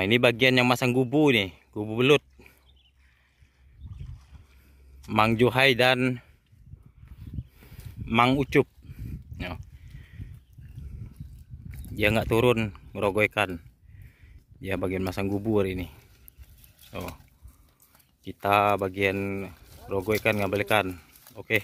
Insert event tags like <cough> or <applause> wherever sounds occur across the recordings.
ini bagian yang masang gubu nih, gubu belut. Mang Juhai dan Mang Ucup. Ya. Dia nggak turun ngerogoh ikan. Dia bagian masang gubu hari ini. Oh. Kita bagian rogoh ikan ngambil ikan. Oke.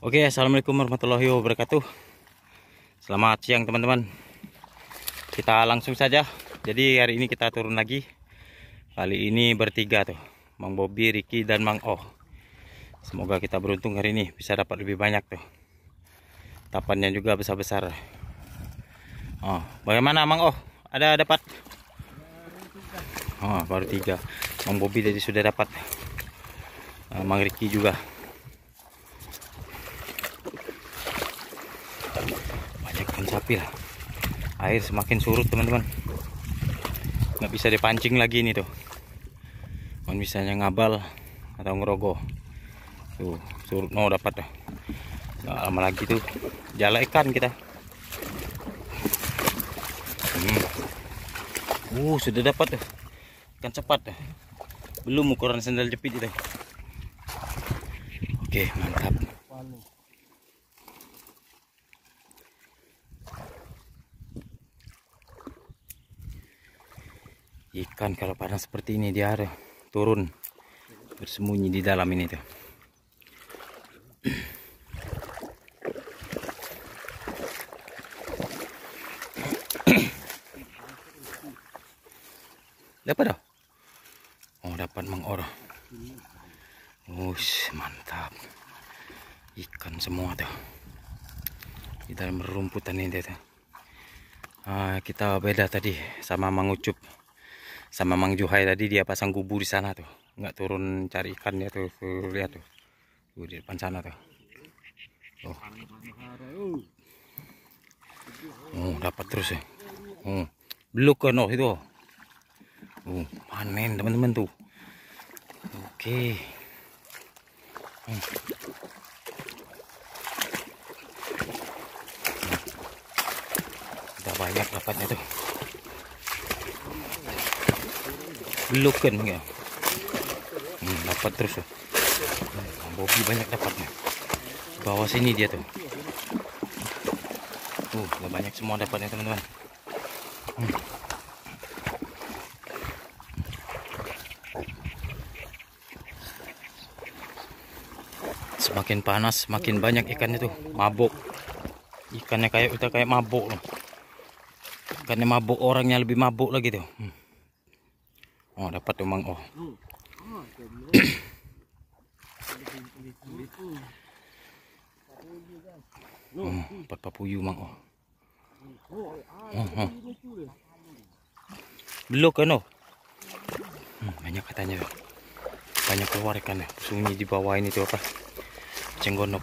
Oke, assalamualaikum warahmatullahi wabarakatuh. Selamat siang teman-teman. Kita langsung saja. Jadi hari ini kita turun lagi. Kali ini bertiga tuh, Mang Bobi, Riki, dan Mang Oh. Semoga kita beruntung hari ini bisa dapat lebih banyak tuh. Tapannya juga besar-besar. Oh, bagaimana Mang Oh? Ada dapat? Oh, baru tiga. Mang Bobi tadi sudah dapat. Ah, Mang Riki juga. banyak ikan sapi lah. Air semakin surut teman-teman. Nggak bisa dipancing lagi nih tuh. Kan misalnya ngabal atau ngerogoh. Tuh surut. No dapat dah nggak lama lagi tuh. Jala ikan kita. Hmm. uh sudah dapat tuh. Ikan cepat dah belum ukuran sandal jepit itu. Oke mantap. Ikan kalau panas seperti ini dia ada turun. Bersembunyi di dalam ini tuh. <clears throat> Dapat dah dapat mengor Ush, mantap. Ikan semua tuh. Di dalam rumputan ini tuh. Ah, kita beda tadi sama mengucup sama Mang Juhai tadi dia pasang gubu di sana tuh. Nggak turun cari ikan dia tuh, lihat tuh. Tuh di depan sana tuh. Oh, oh dapat terus ya. Oh. Belum kan oh itu. Oh panen teman-teman tuh oke. Hmm. udah banyak dapatnya tuh. Belukan ya. Hmm, dapat terus tuh. Hmm, Bobby banyak dapatnya. Bawah sini dia tuh. Tuh udah banyak semua dapatnya teman-teman. Hmm. Semakin panas semakin banyak ikannya tuh mabuk ikannya kayak udah kayak mabuk loh ikannya mabuk orangnya lebih mabuk lagi tuh hmm. Oh, dapat tuh Mang Oh. Hmm, dapat papuyu mang oh. Oh, Oh, oh. Belum kan oh. Hmm, banyak katanya. Banyak keluar ikan ya. Sunyi di bawah ini tuh apa? Cenggonok.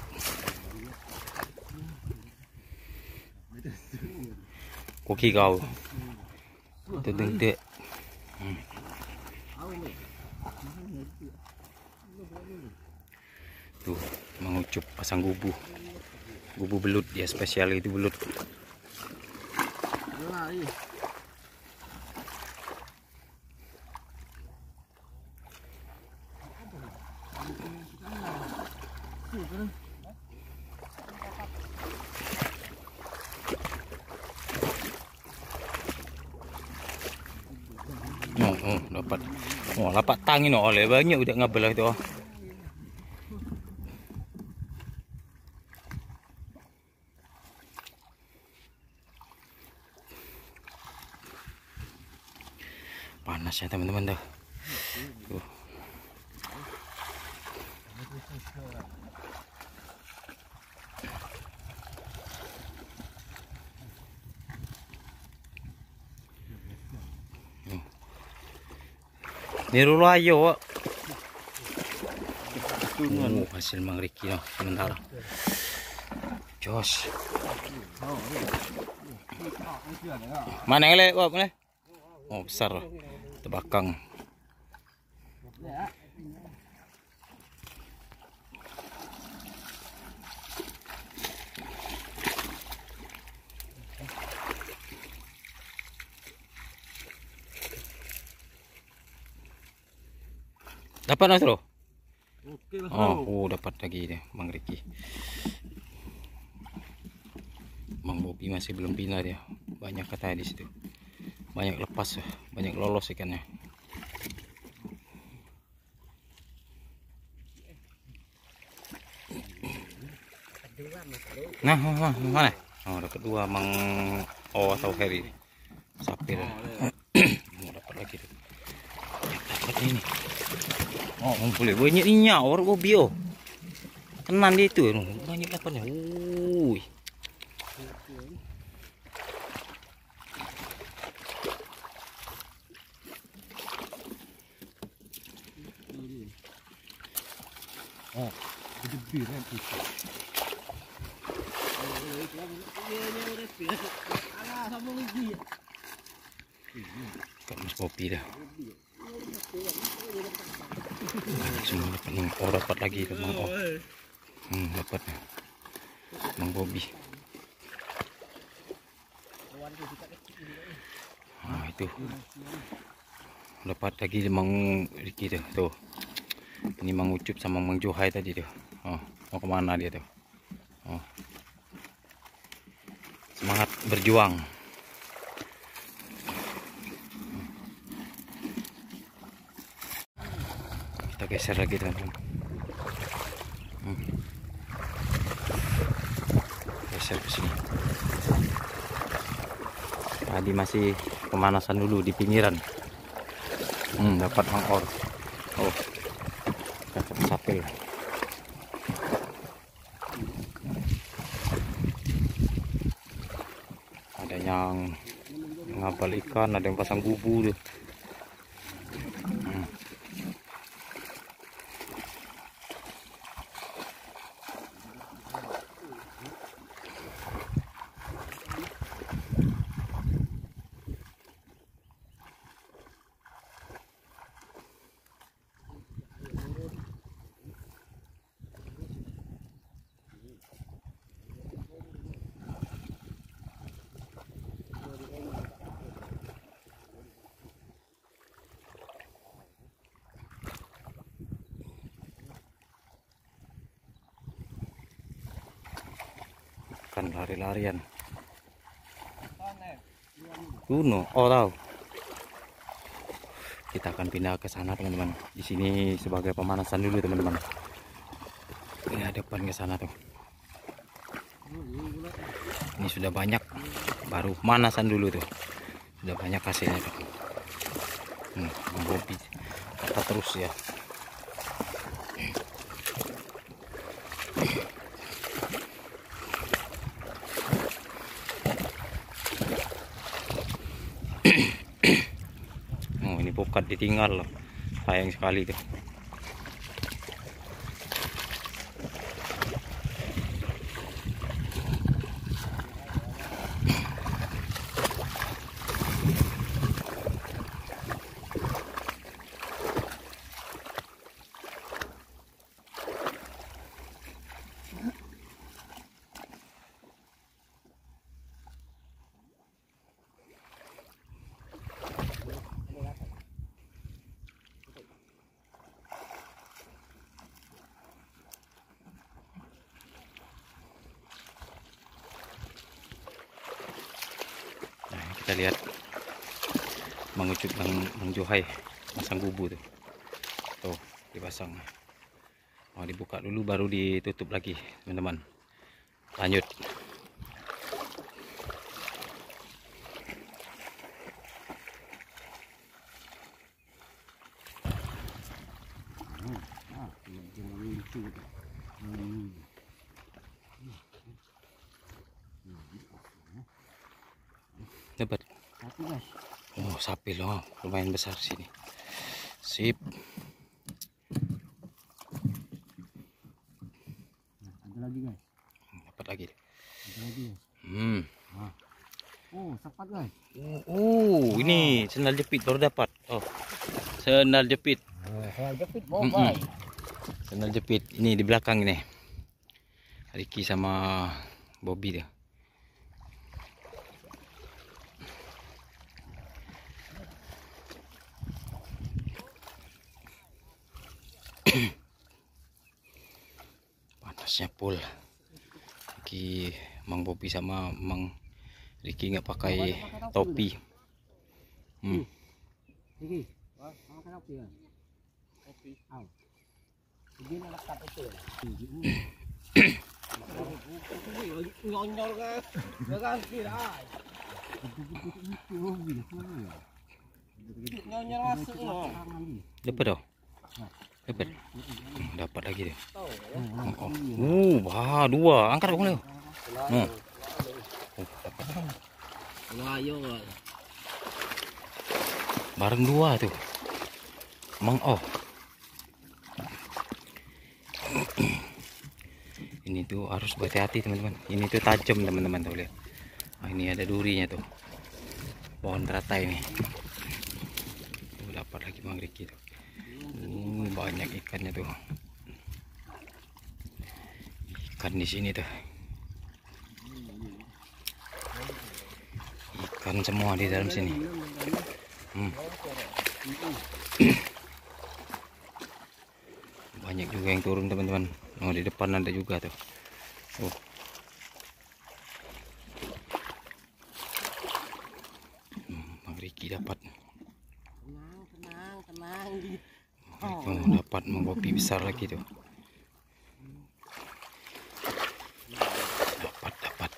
Koki kau. Tuh dengdek. Tuh, mengucup pasang gubu. Gubu belut dia spesial itu belut. Oh, oh, dapat. Oh, dapat tangin oh, oleh banyak udah ngabelah itu. ni ruayo Tunggu hasil mangriki no sementara. Jos. Mana yang lewat mana? Oh besar tebakang. Dapat Nasro? Oke, Mas. Oh, oh, dapat lagi dia, Bang Riki. Bang Bobi masih belum pindah dia. Banyak kata di situ. Banyak lepas, banyak lolos ikannya. Nah, mana? mana? Oh, ada kedua Mang Oh atau Heri. Sapir. Oh, <coughs> dapat lagi tuh. Dapat ini. Oh, boleh banyak ni nyak orang oh. Kenan dia tu tu. Banyak dapatnya. Ui. Oh, gede kan itu. Lagi. Kat mas bobi dah. Semua dapat ni. Oh dapat lagi tu Mang Oh. Hmm, dapat. Mang bobi. Ah itu. Dapat lagi Mang Riki tu. Tu. Ini Mang Ucup sama Mang Johai tadi tu. Oh, mau ke mana dia tu? Oh. Semangat berjuang. Kita geser lagi teman-teman. Hmm. Geser ke sini. Tadi masih pemanasan dulu di pinggiran. Hmm, dapat mangkor. Oh, dapat sapil. Ada yang ngabal ikan, ada yang pasang gubu tuh. Ikan lari-larian. Kuno, oh tahu. Kita akan pindah ke sana teman-teman. Di sini sebagai pemanasan dulu teman-teman. Ini depan ke sana tuh. Ini sudah banyak, baru pemanasan dulu tuh. Sudah banyak hasilnya tuh. Hmm, kata terus ya. Pukat ditinggal loh. Sayang sekali tuh. Nah, mengucup bang, bang Johai masang gubu tuh. Tuh, dipasang. Mau dibuka dulu baru ditutup lagi, teman-teman. Lanjut. Ah, jangan lucu. Hmm. Dapat. Satu guys. Oh, sapi loh. Lumayan besar sini. Sip. Nah, ada lagi guys. Dapat lagi. Ada lagi guys. Hmm. Oh, sepat guys. Oh, ini sendal jepit baru dapat. Oh. Sendal jepit. Oh, saya jepit Mm-mm. bombay. Sendal jepit. Ini di belakang ini. Ricky sama Bobby dia. Bobby sama Mang Ricky nggak pakai topi. Hmm. Ya? Ya. Kan. Ya kan tidak. Masuk loh. Dapat dah. Dapat. Dapat lagi dia. Tahu ya. Oh, oh. Uh, wah, dua. Angkat kau boleh. Hmm. Oh, dapat. Wah, yo. Bareng dua tuh. Mang oh. Ini tuh harus berhati-hati teman-teman. Ini tuh tajam teman-teman tuh lihat. Ah, ini ada durinya tuh. Pohon teratai ini. Tuh dapat lagi Bang tuh. Uh, banyak ikannya tuh. Ikan di sini tuh. Ikan semua di dalam sini. Hmm. <coughs> Banyak juga yang turun teman-teman. Oh di depan ada juga tuh. Oh. Hmm, Bang Riki dapat. Tenang, tenang, tenang. Oh, dapat mengkopi besar lagi tuh. Dapat, dapat.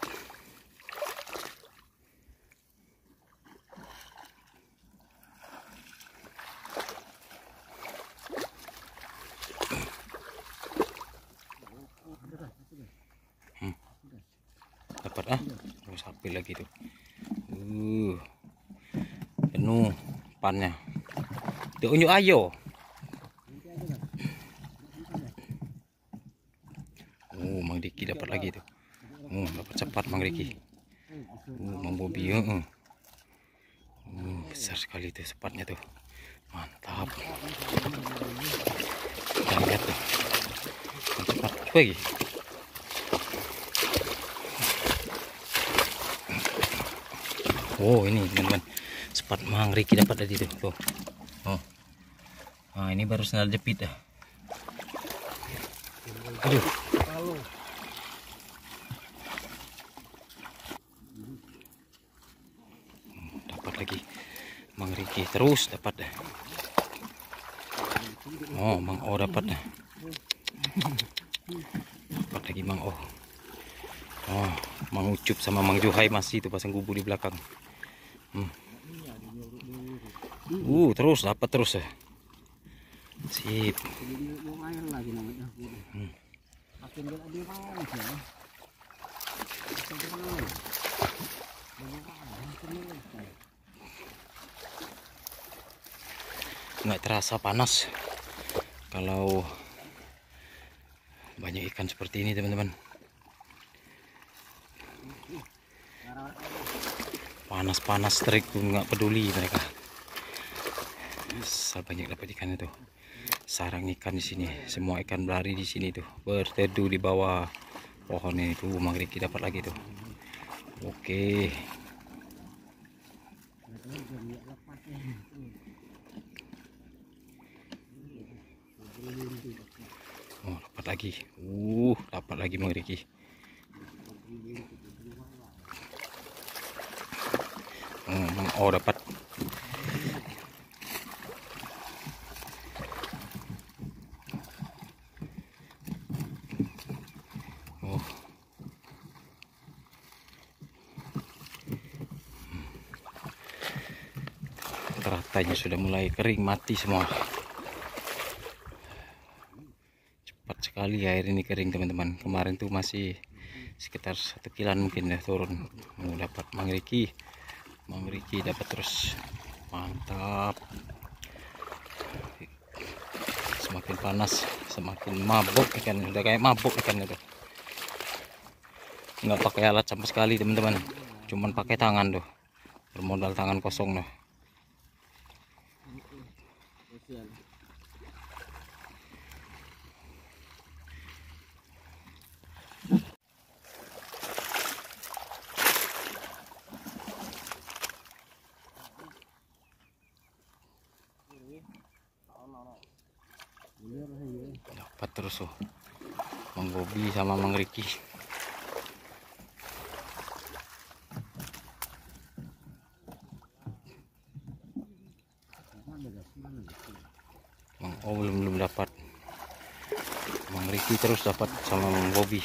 Hmm. Dapat ah. Oh, sapi lagi tuh. Uh. Penuh pannya. Dia unjuk ayo. Oh, Mang Diki dapat lagi tuh. Oh, dapat cepat Mang Diki. Oh, Mang Bobi, heeh. Oh, besar sekali tuh sepatnya tuh. Mantap. Kita lihat tuh. Cepat lagi. Oh, ini teman-teman. Sepat Mang Riki dapat tadi tuh. Tuh. Oh. Nah, ini baru sendal jepit dah. Aduh. Dapat lagi Mang Riki terus dapat dah oh Mang O dapat dah dapat lagi Mang O oh Mang Ucup sama Mang Johai masih itu pasang gubu di belakang hmm. uh terus dapat terus ya sip. Hmm. Nggak terasa panas kalau banyak ikan seperti ini teman-teman panas-panas terik pun nggak peduli mereka. Asal banyak dapat ikan itu. Sarang ikan di sini. Semua ikan berlari di sini tuh. Berteduh di bawah pohon ini tuh mangriki dapat lagi tuh. Oke. Oh dapat lagi. Uh dapat lagi mangriki Hmm, oh dapat. Oh. Teratanya sudah mulai kering mati semua. Cepat sekali air ini kering teman-teman. Kemarin tuh masih sekitar satu kilan mungkin ya turun. Mau dapat mangriki mangriki dapat terus mantap. Semakin panas semakin mabuk ikan udah kayak mabuk ikan itu nggak pakai alat sama sekali teman-teman. Cuman pakai tangan tuh. Bermodal tangan kosong tuh dapat terus oh Mang Bobi sama Mang Riki Mang Oh belum belum dapat. Mang Riki terus dapat sama Mang Bobi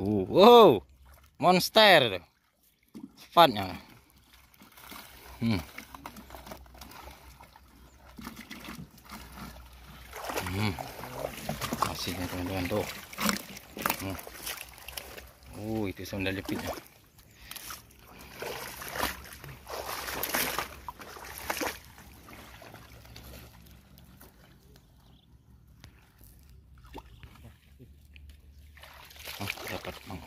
Tuh, wow, monster. Sifatnya. Hmm. Hmm. Hasilnya teman-teman tuh. Hmm. Oh, itu sandal jepitnya. Oh, dapat mang.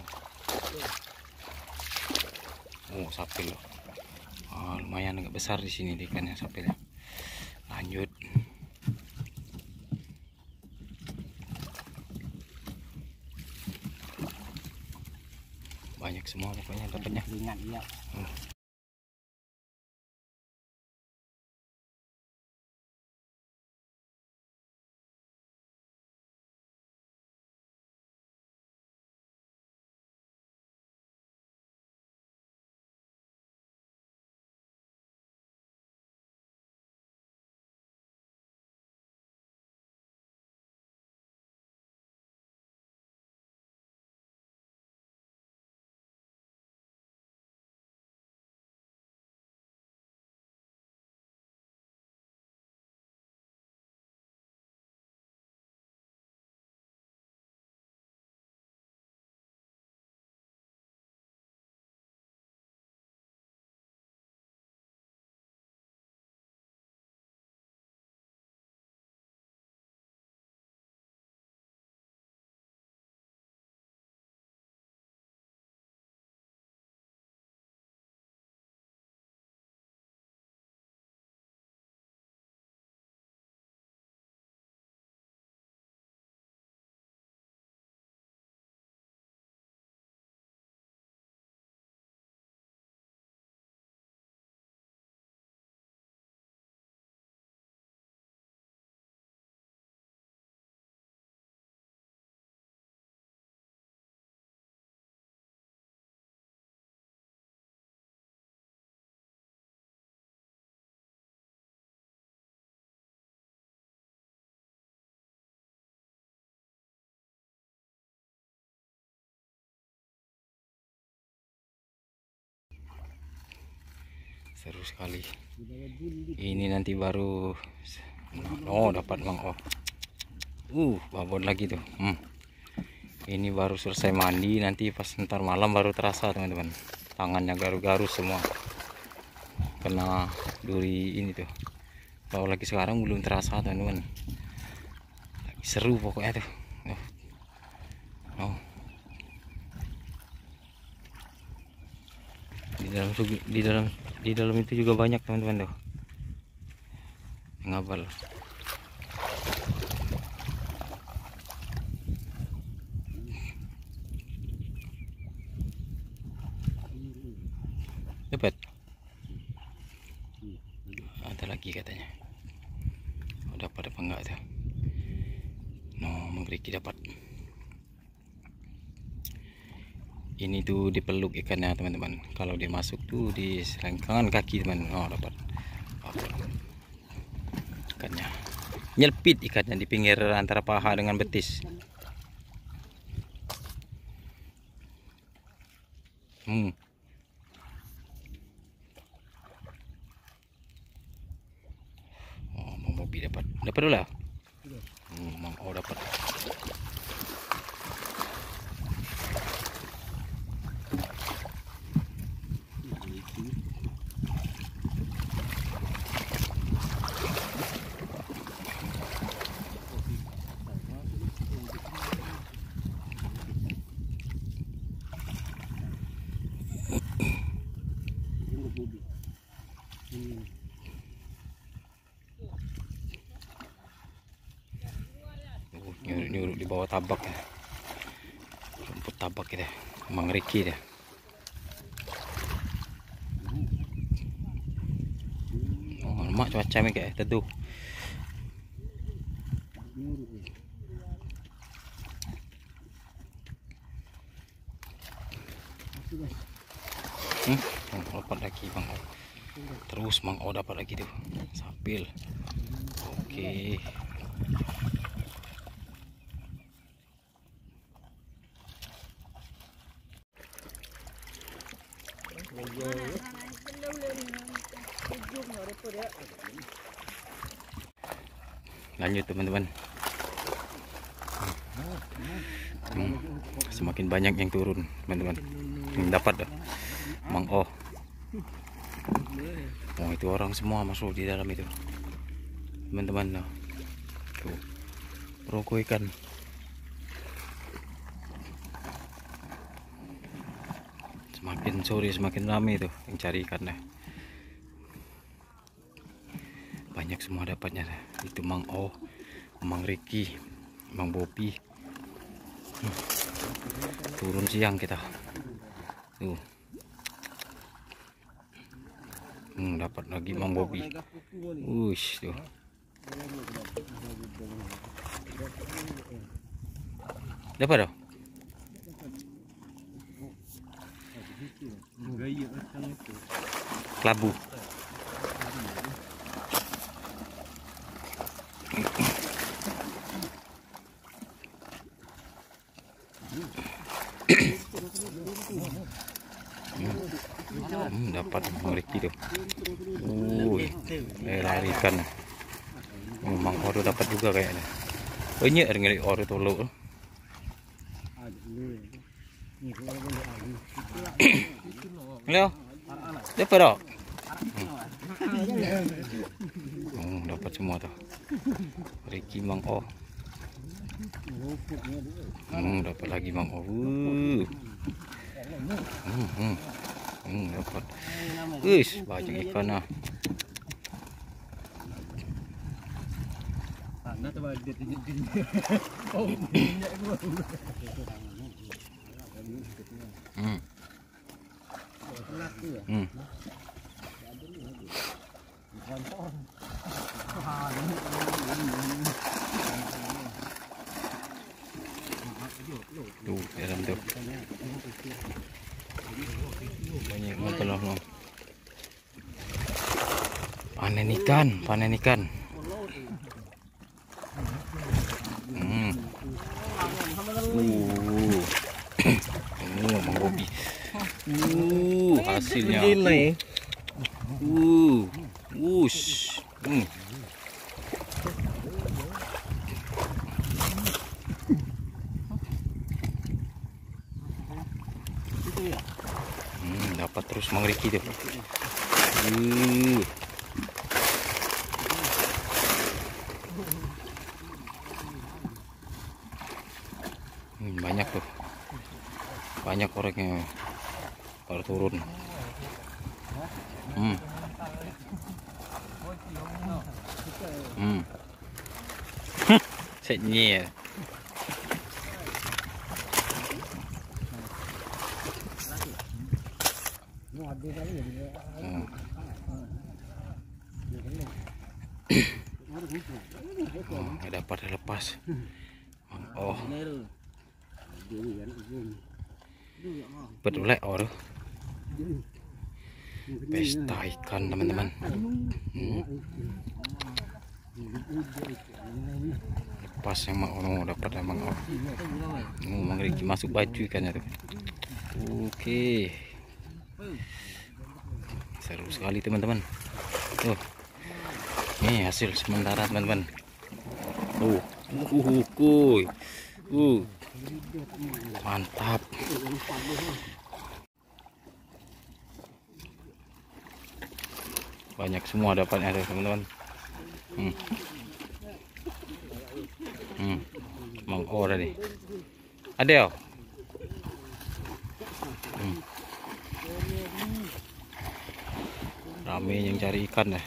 Oh, sapil. Oh, lumayan agak besar di sini ikannya sapilnya. Lanjut. Banyak semua pokoknya dapatnya. Ringan iya. Seru sekali. Ini nanti baru oh dapat mang oh. Uh babon lagi tuh. Hmm. ini baru selesai mandi nanti pas ntar malam baru terasa teman-teman. Tangannya garu-garu semua. Kena duri ini tuh. Kalau lagi sekarang belum terasa teman-teman. Seru pokoknya tuh. Oh. Oh. di dalam di dalam di dalam itu juga banyak teman-teman tuh. Ngabal dapat ada lagi katanya. Oh, dapat apa tuh? No mengeriki dapat ini tuh dipeluk ikannya teman-teman. Kalau dia masuk tuh di selengkangan kaki teman oh dapat. Apa? ikannya. Nyelpit ikannya di pinggir antara paha dengan betis. Hmm. oh mau dapat. Dapat dulu lah hmm, Mang oh dapat Tunggu bubi. Hmm. Oh, bawah tabak ya rumput tabak ya Mang Riki deh oh lemak cuaca ni kayak teduh. Hmm? dapat lagi bang terus mang oh dapat lagi tuh. Sapil oke lanjut teman-teman. Hmm, semakin banyak yang turun teman-teman. Yang dapat dah. Mang oh. Oh itu orang semua masuk di dalam itu. Teman-teman nah. tuh. Rokok ikan. Semakin sore semakin ramai tuh yang cari ikan dah banyak semua dapatnya. Itu mang oh mang Ricky mang Bopi. Hmm. turun siang kita. Tuh. Hmm, dapat lagi mang Bobi Uish tuh. Dapat itu. kelabu Hmm, dapat memiliki tuh. Wuih, lari ikan. Memang oro dapat juga kayaknya. Banyak tuh lo. Ada dulu. Ni kalau boleh ada. Leo. Dapat dok. Hmm, dapat semua tuh. Ricky Mang O. Hmm, dapat lagi Mang O. Wuh. Hmm, อืมแล้วคนอุ้ยบาจังอีกคนเนาะน่าจะว่าเด็ดจริงๆโอ้ยใหญ่กว่าอืมอืมดูเดี๋ยวเราดู loh. loh. Panen ikan, panen ikan. Uh. Uh, Bobi. Uh, hasilnya. Uh, wush. Hmm. Itu ya. Hmm, dapat terus Mang Riki tuh. Uh. Hmm, banyak tuh. Banyak orangnya baru turun. Hmm. Hmm. <laughs> Senyir. Mau ada kali ya. dia. Hmm. Harus gitu. Oh, nggak dapat lepas. Oh, Bener. Dia kan begini. Dia ya mau. Betul or. Pesta ikan teman-teman. Hmm. Lepas yang mau oh, emang oh. Oh, Mang Riki masuk baju ikannya tuh. Oke. Seru sekali teman-teman. Tuh. Ini hasil sementara teman-teman. Uh, uh, uh, kuy. Uh. Mantap. Banyak semua dapatnya tuh teman-teman. Hmm. Hmm. Mang O tadi. Ada ya? Hmm. Rame yang cari ikan deh.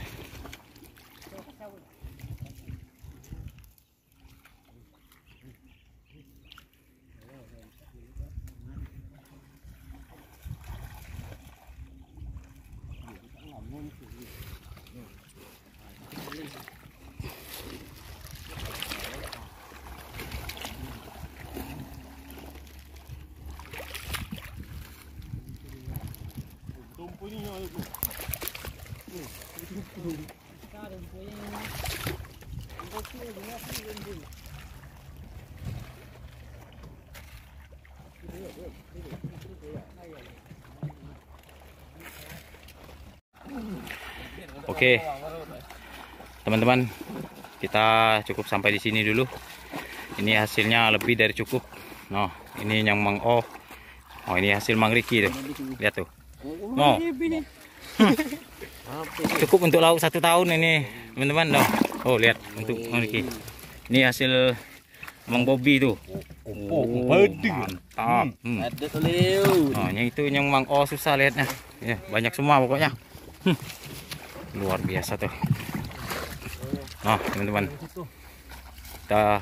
Oke. Teman-teman, kita cukup sampai di sini dulu. Ini hasilnya lebih dari cukup. Noh, ini yang Mang O. Oh, ini hasil Mang Riki tuh. Lihat tuh. No. <laughs> Cukup untuk lauk satu tahun ini, teman-teman. Noh. Oh, lihat untuk Mang Riki. Ini hasil Mang Bobby tuh. Oh, mantap. Hmm. Ada seliu. Oh, yang itu yang Mang O susah lihatnya. Ya, banyak semua pokoknya. Hmm. Luar biasa tuh. Nah, teman-teman. Kita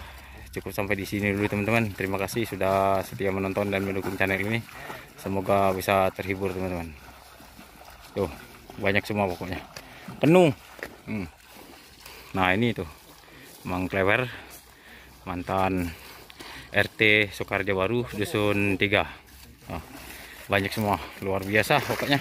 cukup sampai di sini dulu teman-teman. Terima kasih sudah setia menonton dan mendukung channel ini. Semoga bisa terhibur teman-teman. Tuh, banyak semua pokoknya. Penuh. Hmm. Nah, ini tuh. Mang Klewer mantan RT Soekarjo Baru Dusun 3. Nah, banyak semua, luar biasa pokoknya.